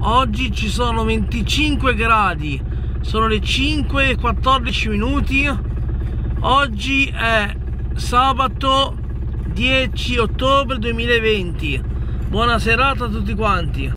oggi ci sono 25 gradi sono le 5 e 14 minuti. Oggi è sabato 10 ottobre 2020 buona serata a tutti quanti.